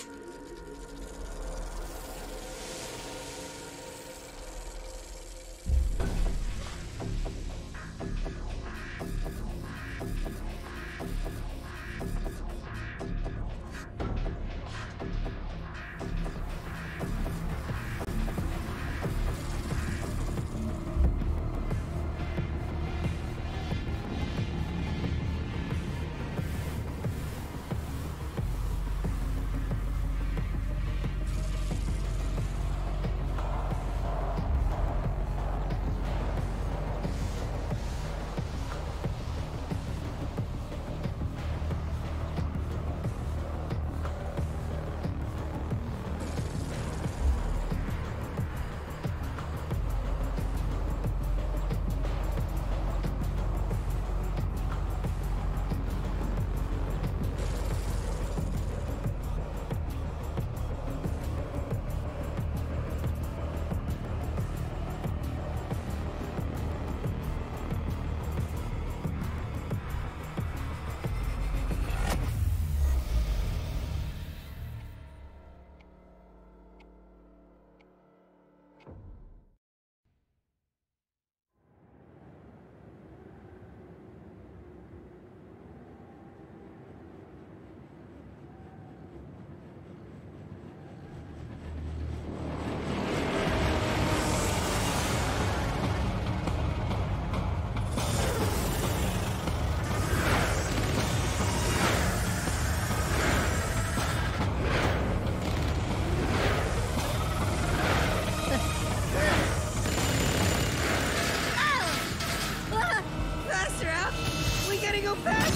Ah! Gotta go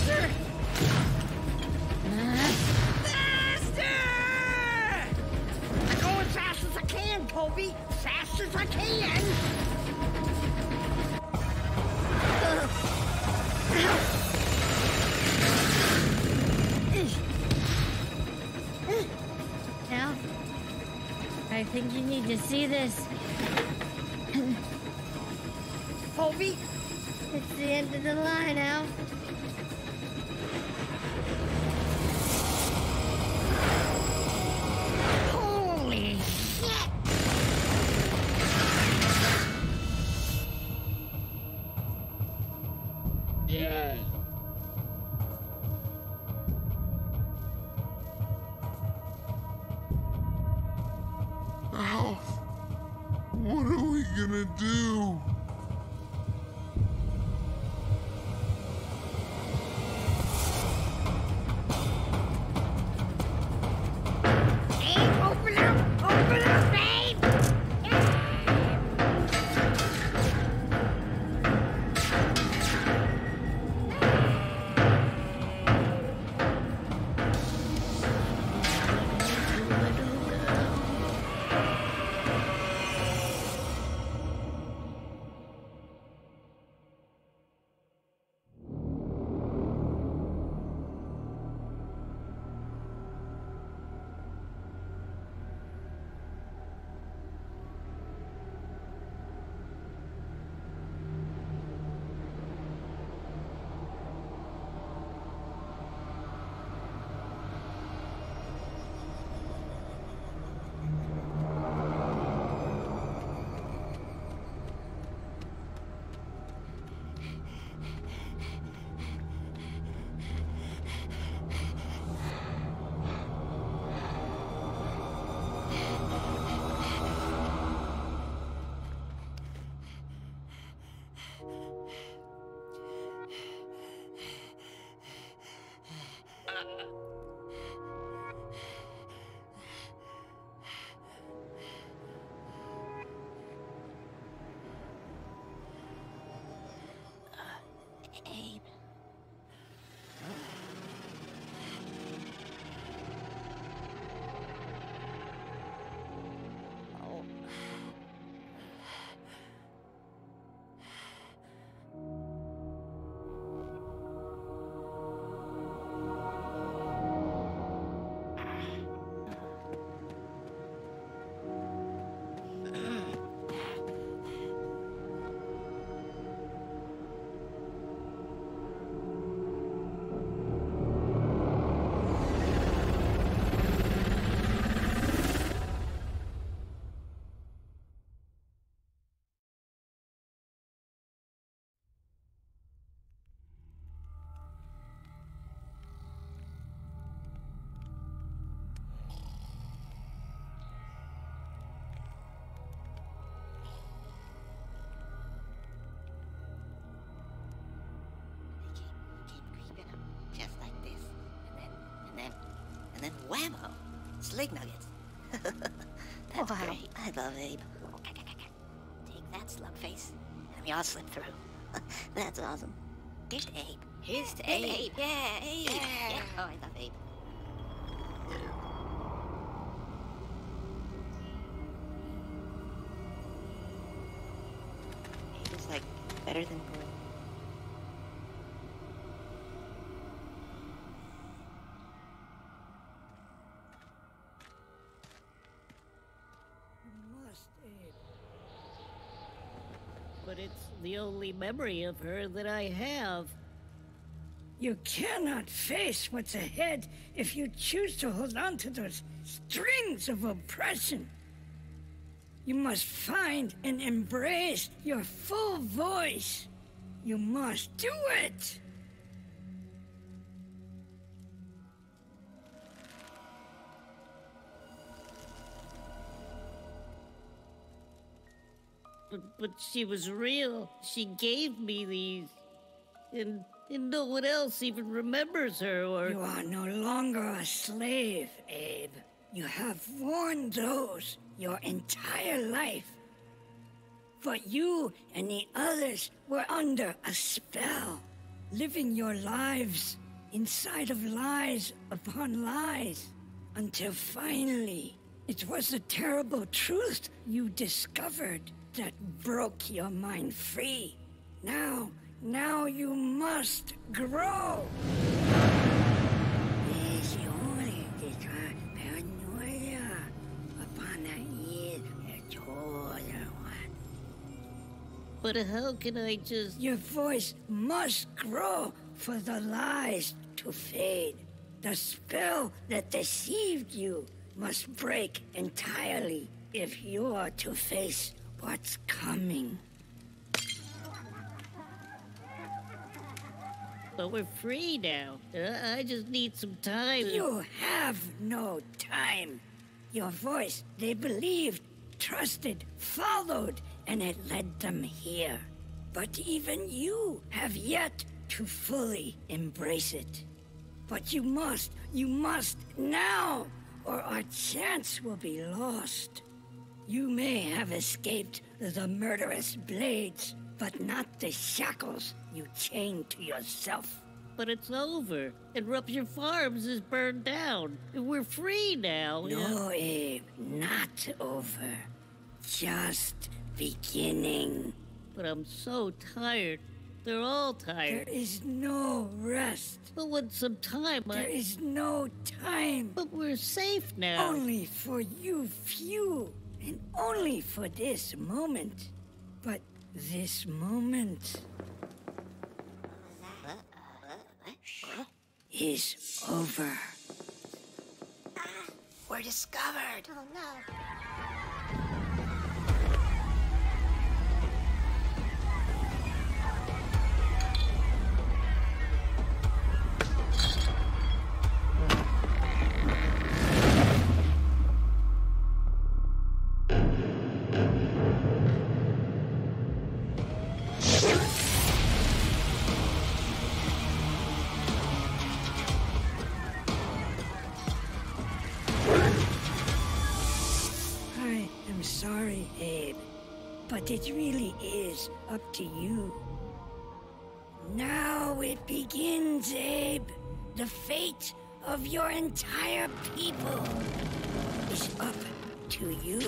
faster! Faster! I'm going fast as I can, Toby. Fast as I can. Now, I think you need to see this. Toby, It's the end of the line, Al. Slig nuggets. That's Wow. great. I love Abe. Take that, Slugface. And we all slip through. That's awesome. Here's to Abe. Here's to Abe. Abe. Yeah, Abe. Yeah. Oh, I love Abe. Abe is like better than Blue. Must, Abe. But it's the only memory of her that I have. You cannot face what's ahead if you choose to hold on to those strings of oppression. You must find and embrace your full voice. You must do it. But, but she was real. She gave me these. And, and no one else even remembers her or. You are no longer a slave, Abe. You have worn those your entire life. But you and the others were under a spell, living your lives inside of lies upon lies, until finally it was the terrible truth you discovered that broke your mind free. Now, now you must grow. Es hora de echar paranoia upon the ear of Jordan. But how can I just. Your voice must grow for the lies to fade. The spell that deceived you must break entirely if you are to face what's coming. But we're free now. I I just need some time. You have no time. Your voice, they believed, trusted, followed, and it led them here. But even you have yet to fully embrace it. But you must, you must now, or our chance will be lost. You may have escaped the murderous blades, but not the shackles you chained to yourself. But it's over. And Rupture Farms is burned down. And we're free now. No, Abe, eh, not over. Just beginning. But I'm so tired. They're all tired. There is no rest. But with some time, There I. is no time. But we're safe now. Only for you few, only for this moment. But this moment is over. We're discovered. Oh no. Abe, but it really is up to you. Now it begins, Abe. The fate of your entire people is up to you.